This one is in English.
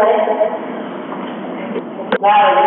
way. Now,